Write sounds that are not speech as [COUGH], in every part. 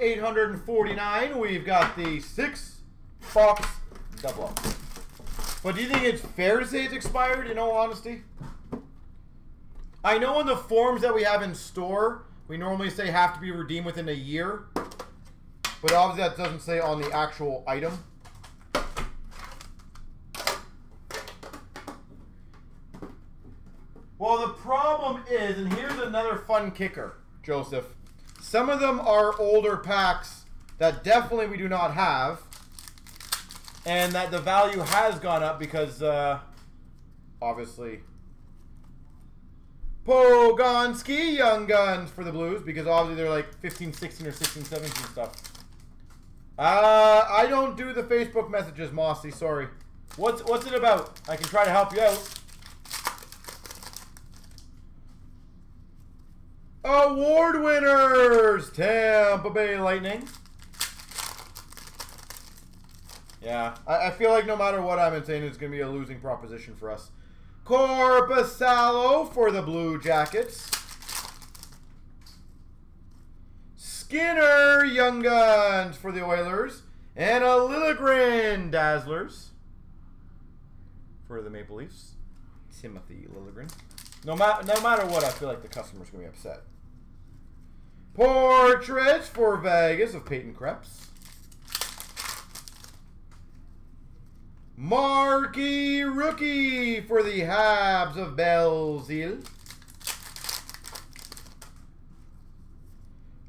849, we've got the six box double up. But do you think it's fair to say it's expired, in all honesty? I know in the forms that we have in store, we normally say have to be redeemed within a year. But obviously that doesn't say on the actual item. Well, the problem is, and here's another fun kicker, Joseph. Some of them are older packs that definitely we do not have. And that the value has gone up because, uh, obviously, Pogonski Young Guns for the Blues because obviously they're like 15, 16, or 16, 17 stuff. Uh, I don't do the Facebook messages, Mossy. Sorry. What's what's it about? I can try to help you out. Award winners! Tampa Bay Lightning. Yeah, I, I, feel like no matter what I'm saying, it's going to be a losing proposition for us. Korpisalo for the Blue Jackets. Skinner Young Guns for the Oilers. And a Liljegren Dazzlers for the Maple Leafs. Timothy Liljegren. No, ma no matter what, I feel like the customer's going to be upset. Portraits for Vegas of Peyton Krebs. Marquee rookie for the Habs of Belzile.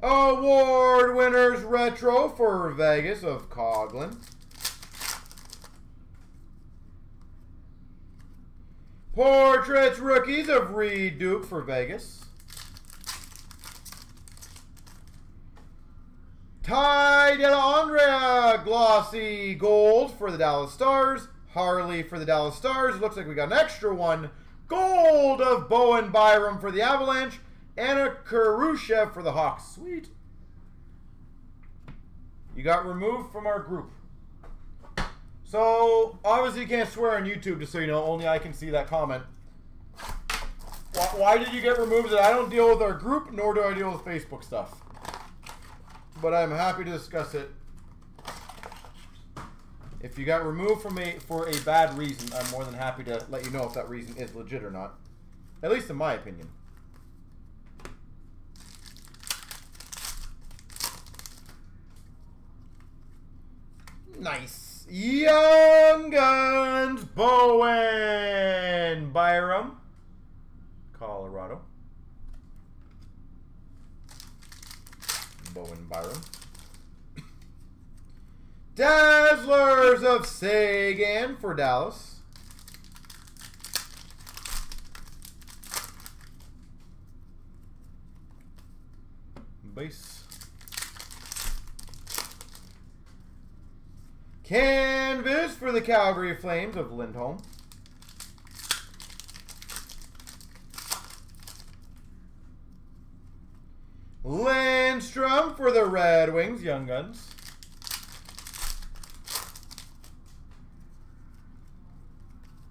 Award winners retro for Vegas of Coghlan. Portraits rookies of Reid Duke for Vegas. Ty Dellandrea, glossy gold for the Dallas Stars. Harley for the Dallas Stars. Looks like we got an extra one. Gold of Bowen Byram for the Avalanche. And a Kurashev for the Hawks. Sweet. You got removed from our group. So, obviously you can't swear on YouTube, just so you know. Only I can see that comment. Why, why did you get removed? I don't deal with our group, nor do I deal with Facebook stuff but I'm happy to discuss it. If you got removed from a for a bad reason, I'm more than happy to let you know if that reason is legit or not. At least in my opinion. Nice. Young Guns Bowen Byram. Colorado. Bowen Byram. Dazzlers of Seguin for Dallas. Base. Canvas for the Calgary Flames of Lindholm. Lindstrom for the Red Wings, Young Guns.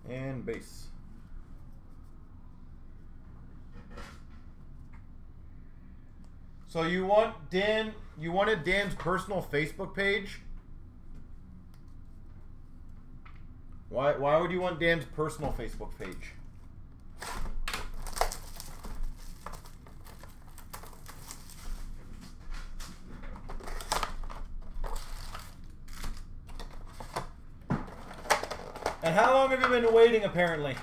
And base. So you want Dan, you wanted Dan's personal Facebook page? Why, why would you want Dan's personal Facebook page? How long have you been waiting, apparently?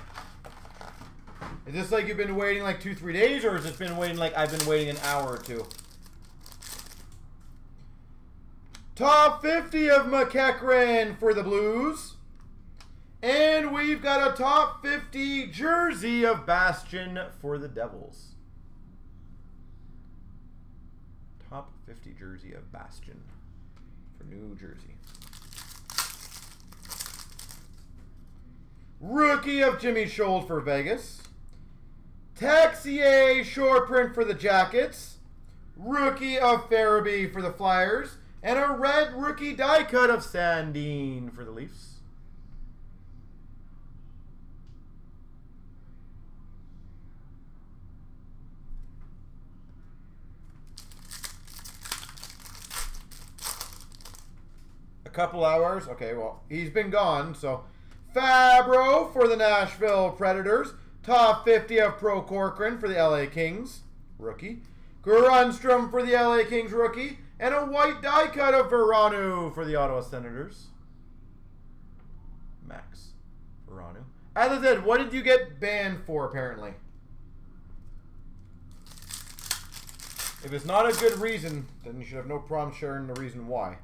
Is this like you've been waiting like two, three days, or has it been waiting like I've been waiting an hour or two? Top 50 of McEachran for the Blues. And we've got a top 50 jersey of Bastian for the Devils. Top 50 jersey of Bastian for New Jersey. Rookie of Jimmy Schuldt for Vegas. Texier short print for the Jackets. Rookie of Farabee for the Flyers. And a red rookie die cut of Sandin for the Leafs. A couple hours. Okay, well, he's been gone, so Fabbro for the Nashville Predators. Top 50 of Pro Corcoran for the LA Kings, rookie. Grundstrom for the LA Kings, rookie. And a white die cut of Veronneau for the Ottawa Senators. Max Veronneau. As I said, what did you get banned for, apparently? If it's not a good reason, then you should have no problem sharing the reason why.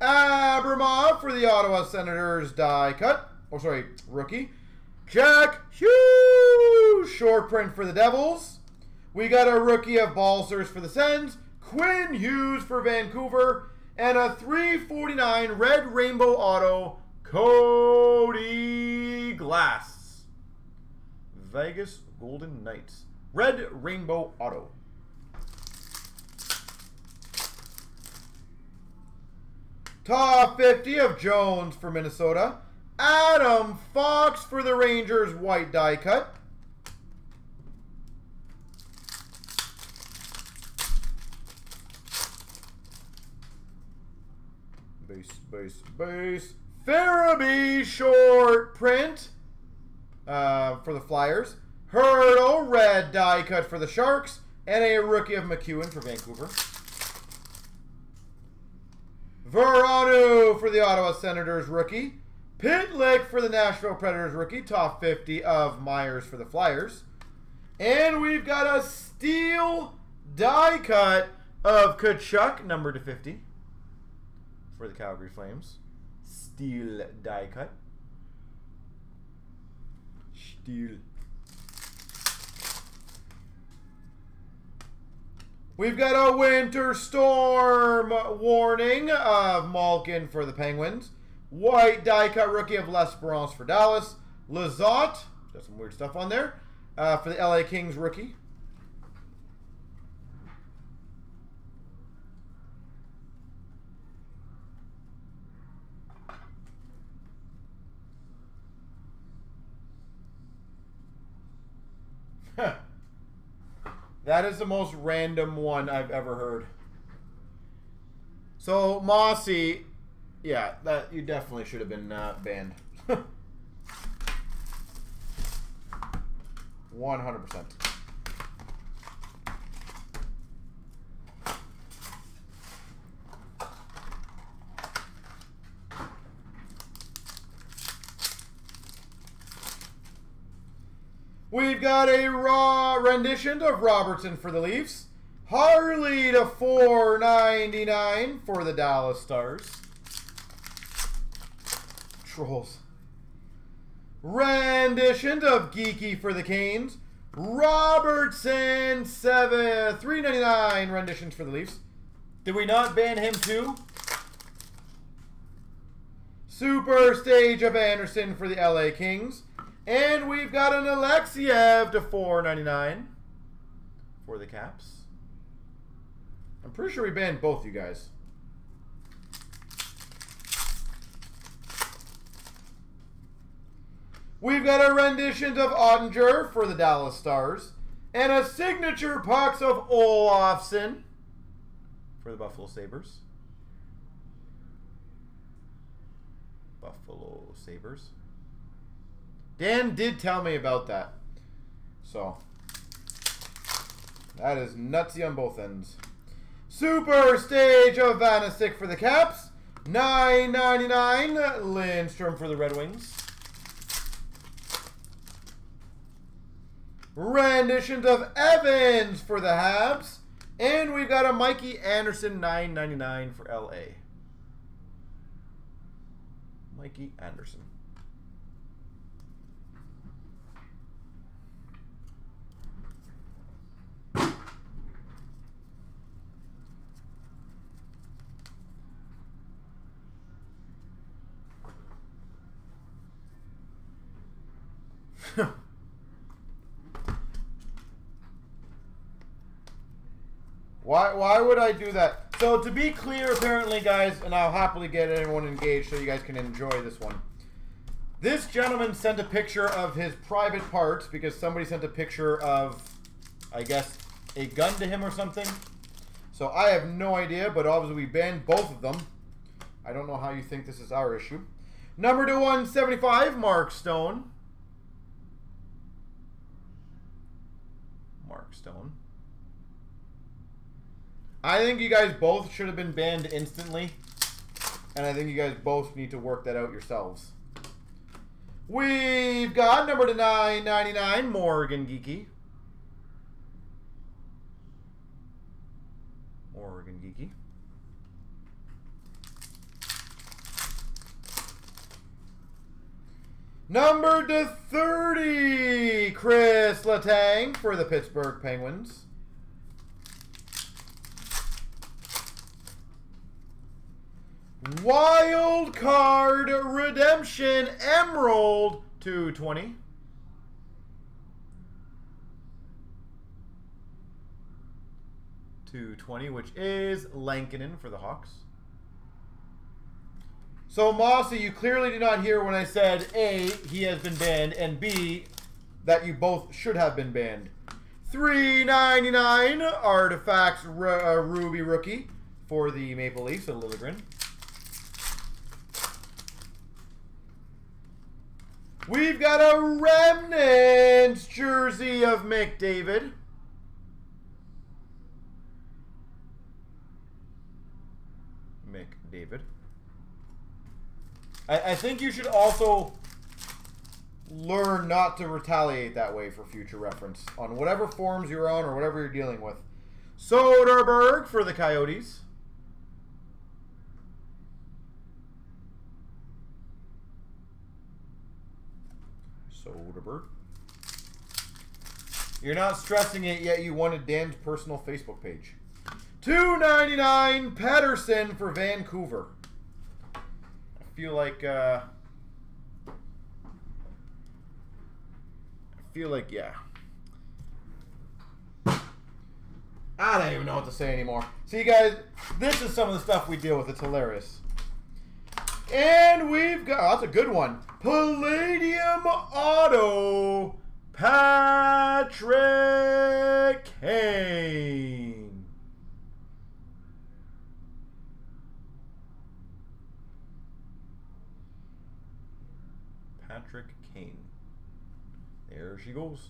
Abramov for the Ottawa Senators die cut. Oh, sorry, rookie. Jack Hughes, short print for the Devils. We got a rookie of Balcers for the Sens. Quinn Hughes for Vancouver. And a 349 red rainbow auto, Cody Glass. Vegas Golden Knights. Red rainbow auto. Top 50 of Jones for Minnesota. Adam Fox for the Rangers, white die cut. Base, base, base. Farabee short print uh, for the Flyers. Hertl red die cut for the Sharks. And a rookie of MacEwen for Vancouver. Veronneau for the Ottawa Senators rookie. Pitlick for the Nashville Predators rookie. Top 50 of Myers for the Flyers. And we've got a steel die cut of Tkachuk, number to 50 for the Calgary Flames. Steel die cut. Steel. We've got a winter storm warning of Malkin for the Penguins. White die cut rookie of Les L'Esperance for Dallas. Lizotte, got some weird stuff on there, uh, for the LA Kings rookie. that is the most random one I've ever heard. So Mossy, yeah, that you definitely should have been uh, banned. [LAUGHS] One hundred percent. We've got a raw rendition of Robertson for the Leafs. Harley to 499 for the Dallas Stars. Trolls. Rendition of Geekie for the Canes. Robertson, 7, 399 renditions for the Leafs. Did we not ban him too? Super stage of Anderson for the LA Kings. And we've got an Alexeyev to 499 for the Caps. I'm pretty sure we banned both you guys. We've got a rendition of Oettinger for the Dallas Stars. And a signature pucks of Olofsson for the Buffalo Sabres. Buffalo Sabres. Dan did tell me about that. So, that is nutsy on both ends. Super stage of Vanecek for the Caps. 9.99 Lindstrom for the Red Wings. Renditions of Evans for the Habs. And we've got a Mikey Anderson 9.99 for LA. Mikey Anderson. [LAUGHS] why why would I do that? So to be clear, apparently, guys, and I'll happily get anyone engaged so you guys can enjoy this one. This gentleman sent a picture of his private parts because somebody sent a picture of, I guess, a gun to him or something. So I have no idea, but obviously we banned both of them. I don't know how you think this is our issue. Number to 175, Mark Stone. Mark Stone. I think you guys both should have been banned instantly. And I think you guys both need to work that out yourselves. We've got number to 999, Morgan Geekie. Morgan Geekie. Number to 30, Chris Letang for the Pittsburgh Penguins. Wild Card Redemption Emerald 220. Two twenty, which is Lankinen for the Hawks. So Mossy, you clearly did not hear when I said A, he has been banned, and B, that you both should have been banned. 399 Artifacts uh, Ruby Rookie for the Maple Leafs of Liljegren. We've got a remnant jersey of McDavid. McDavid. I, I think you should also learn not to retaliate that way for future reference on whatever forms you're on or whatever you're dealing with. Soderberg for the Coyotes. Soderberg. You're not stressing it yet. You wanted Dan's personal Facebook page. 299 Pettersson for Vancouver. I feel like uh, I feel like yeah. I don't even know what to say anymore. See, you guys, this is some of the stuff we deal with. It's hilarious. And we've got, oh, that's a good one. Palladium Auto, Patrick Kane. Patrick Kane. There she goes.